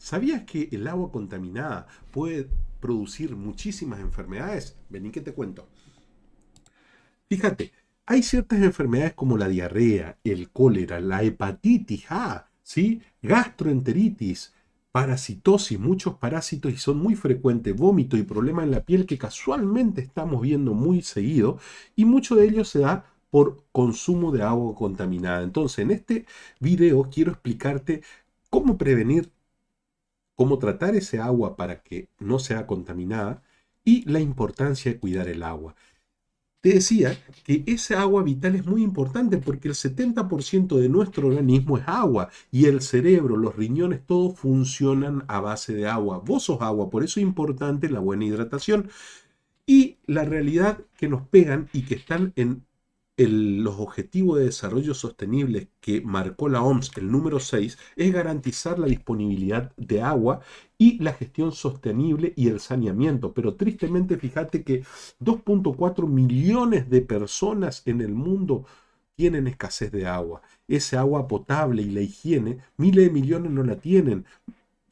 ¿Sabías que el agua contaminada puede producir muchísimas enfermedades? Vení que te cuento. Fíjate, hay ciertas enfermedades como la diarrea, el cólera, la hepatitis A, ¿sí? gastroenteritis, parasitosis, muchos parásitos y son muy frecuentes, vómito y problemas en la piel que casualmente estamos viendo muy seguido y mucho de ello se da por consumo de agua contaminada. Entonces, en este video quiero explicarte cómo prevenir, cómo tratar ese agua para que no sea contaminada y la importancia de cuidar el agua. Te decía que esa agua vital es muy importante porque el 70% de nuestro organismo es agua y el cerebro, los riñones, todo funcionan a base de agua. Vos sos agua, por eso es importante la buena hidratación. Y la realidad que nos pegan y que están en los objetivos de desarrollo sostenible que marcó la OMS, el número 6, es garantizar la disponibilidad de agua y la gestión sostenible y el saneamiento. Pero tristemente, fíjate que 2.4 millones de personas en el mundo tienen escasez de agua. Ese agua potable y la higiene, miles de millones no la tienen.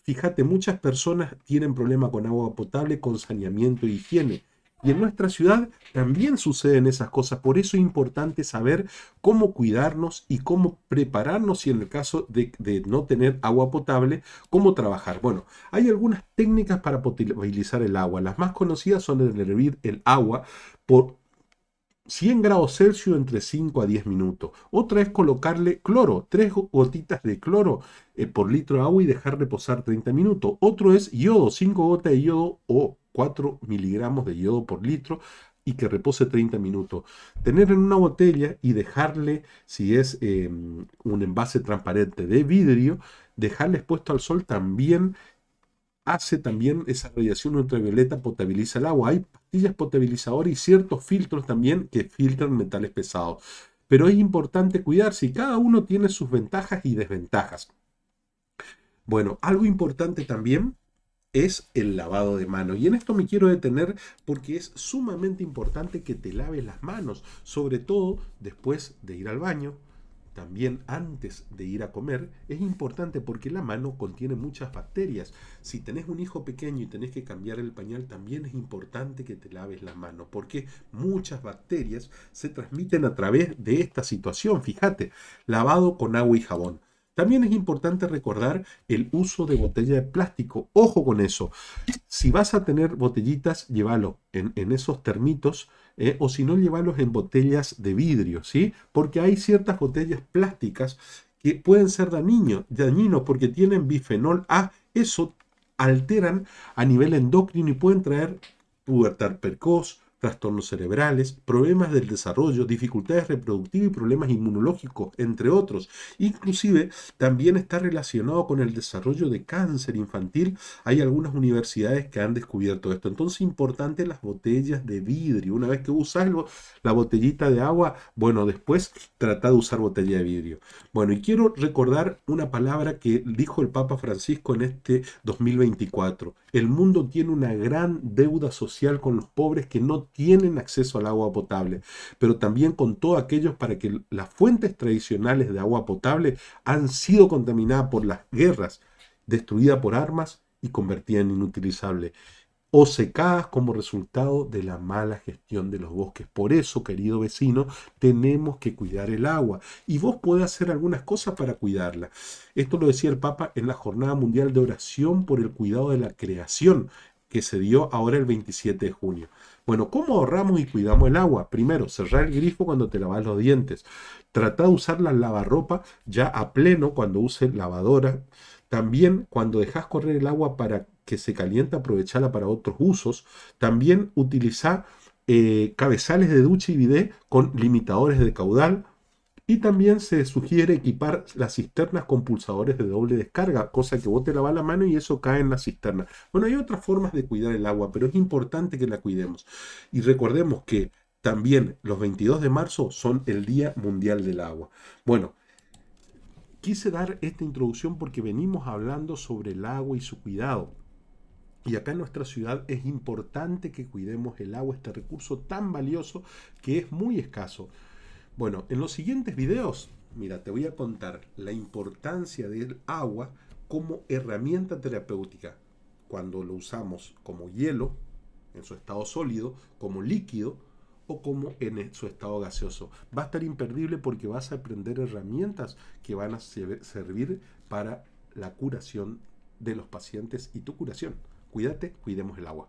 Fíjate, muchas personas tienen problema con agua potable, con saneamiento e higiene. Y en nuestra ciudad también suceden esas cosas. Por eso es importante saber cómo cuidarnos y cómo prepararnos y en el caso de, no tener agua potable, cómo trabajar. Bueno, hay algunas técnicas para potabilizar el agua. Las más conocidas son el hervir el agua por 100 grados Celsius entre 5 a 10 minutos. Otra es colocarle cloro, 3 gotitas de cloro eh, por litro de agua y dejar reposar 30 minutos. Otro es yodo, 5 gotas de yodo o 4 miligramos de yodo por litro y que repose 30 minutos. Tener en una botella y dejarle, si es em, un envase transparente de vidrio, dejarle expuesto al sol también hace también esa radiación ultravioleta potabiliza el agua. Hay pastillas potabilizadoras y ciertos filtros también que filtran metales pesados. Pero es importante cuidarse y cada uno tiene sus ventajas y desventajas. Bueno, algo importante también es el lavado de manos. Y en esto me quiero detener porque es sumamente importante que te laves las manos, sobre todo después de ir al baño, también antes de ir a comer, es importante porque la mano contiene muchas bacterias. Si tenés un hijo pequeño y tenés que cambiar el pañal, también es importante que te laves las manos, porque muchas bacterias se transmiten a través de esta situación. Fíjate, lavado con agua y jabón. También es importante recordar el uso de botella de plástico. Ojo con eso. Si vas a tener botellitas, llévalo en, esos termitos eh, o si no, llévalos en botellas de vidrio, ¿sí? Porque hay ciertas botellas plásticas que pueden ser dañinos, dañinos porque tienen bifenol A. Eso alteran a nivel endocrino y pueden traer pubertad precoz, trastornos cerebrales, problemas del desarrollo, dificultades reproductivas y problemas inmunológicos, entre otros. Inclusive también está relacionado con el desarrollo de cáncer infantil. Hay algunas universidades que han descubierto esto. Entonces, importante las botellas de vidrio. Una vez que usas la botellita de agua, bueno, después trata de usar botella de vidrio. Bueno, y quiero recordar una palabra que dijo el Papa Francisco en este 2024. El mundo tiene una gran deuda social con los pobres que no tienen acceso al agua potable, pero también con todos aquellos para que las fuentes tradicionales de agua potable han sido contaminadas por las guerras, destruidas por armas y convertidas en inutilizables o secadas como resultado de la mala gestión de los bosques. Por eso, querido vecino, tenemos que cuidar el agua. Y vos podés hacer algunas cosas para cuidarla. Esto lo decía el Papa en la Jornada Mundial de Oración por el Cuidado de la Creación, que se dio ahora el 27 de junio. Bueno, ¿cómo ahorramos y cuidamos el agua? Primero, cerrar el grifo cuando te lavas los dientes. Trata de usar la lavarropa ya a pleno cuando uses lavadora. También cuando dejas correr el agua para que se caliente, aprovecharla para otros usos. También utiliza eh, cabezales de ducha y bidet con limitadores de caudal y también se sugiere equipar las cisternas con pulsadores de doble descarga, cosa que vos te lavas la mano y eso cae en la cisterna. Bueno, hay otras formas de cuidar el agua, pero es importante que la cuidemos. Y recordemos que también los 22 de marzo son el Día Mundial del Agua. Bueno, quise dar esta introducción porque venimos hablando sobre el agua y su cuidado. Y acá en nuestra ciudad es importante que cuidemos el agua, este recurso tan valioso que es muy escaso. Bueno, en los siguientes videos, mira, te voy a contar la importancia del agua como herramienta terapéutica cuando lo usamos como hielo en su estado sólido, como líquido o como en su estado gaseoso. Va a estar imperdible porque vas a aprender herramientas que van a servir para la curación de los pacientes y tu curación. Cuídate, cuidemos el agua.